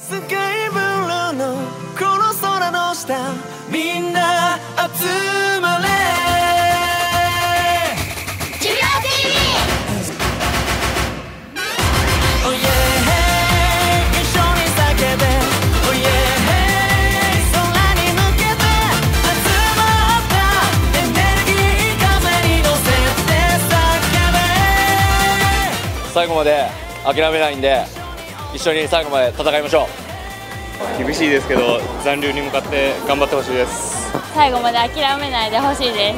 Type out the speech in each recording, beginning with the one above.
スカイブルーのこの空の下みんな集まれ。ジュビロ TV Oh yeah 一緒に叫べ。Oh yeah 空に向けて集まったエネルギー風に乗せて叫べ。最後まで諦めないんで一緒に最後まで戦いましょう。厳しいですけど残留に向かって頑張ってほしいです。最後まで諦めないでほしいで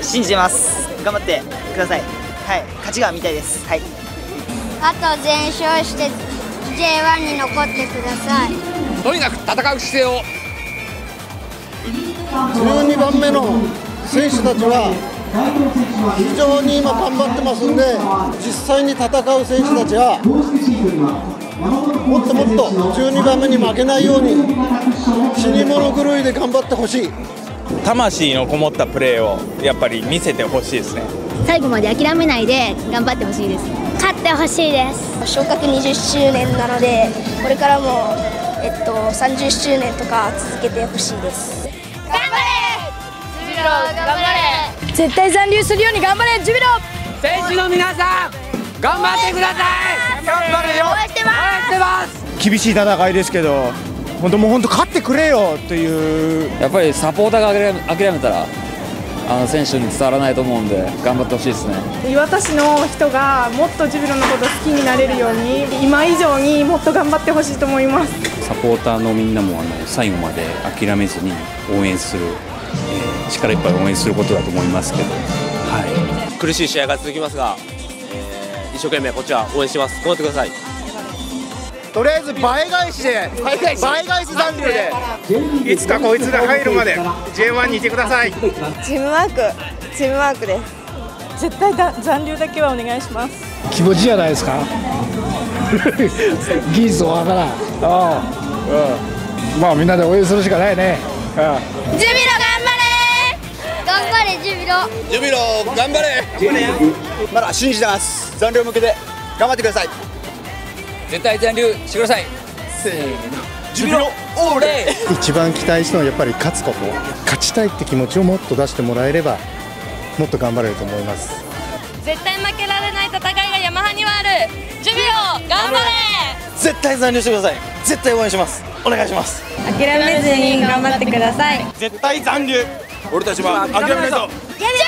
す。信じてます。頑張ってください。はい。勝ちが見たいです。はい。あと全勝して J1 に残ってください。とにかく戦う姿勢を。12番目の選手たちは非常に今頑張ってますんで実際に戦う選手たちはもっともっと12番目に負けないように死に物狂いで頑張ってほしい。魂のこもったプレーをやっぱり見せてほしいですね。最後まで諦めないで頑張ってほしいです。勝ってほしいです。昇格20周年なのでこれからも、えっと、30周年とか続けてほしいです。頑張れ！ジュビロ頑張れ！絶対残留するように頑張れジュビロ選手の皆さん頑張ってください頑張れよ。応援してます。応援してます厳しい戦いですけど本当もう本当勝ってくれよという。やっぱりサポーターが諦め諦めたらあの選手に伝わらないと思うんで頑張ってほしいですね。磐田市の人がもっとジュビロのこと好きになれるように今以上にもっと頑張ってほしいと思います。サポーターのみんなもあの最後まで諦めずに応援する、えー力いっぱい応援することだと思いますけど、はい、苦しい試合が続きますが、えー一生懸命こっちは応援してます。頑張ってください。とりあえず倍返しで倍返し？残留でいつかこいつが入るまで J1 にいてください。チームワークチームワークです。絶対だ残留だけはお願いします。気持ちじゃないですか？技術わからん。ああ、うん、まあみんなで応援するしかないね、ああジュビロ頑張れ！頑張れジュビロ。ジュビロ頑張れ。まだ信じてます残留向けて頑張ってください。絶対残留してください。せーの。ジュビロオーレ一番期待したのはやっぱり勝つこと。勝ちたいって気持ちをもっと出してもらえればもっと頑張れると思います。絶対負けられない戦いがヤマハにはある。ジュビロ頑張れ。絶対残留してください。絶対応援します。お願いします。諦めずに頑張ってください。絶対残留。俺たちは諦めないとジュビロ